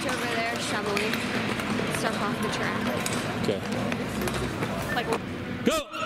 church over there shoveling stuff off the track. Okay. Like, go!